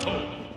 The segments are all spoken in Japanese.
スタート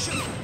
Shoot!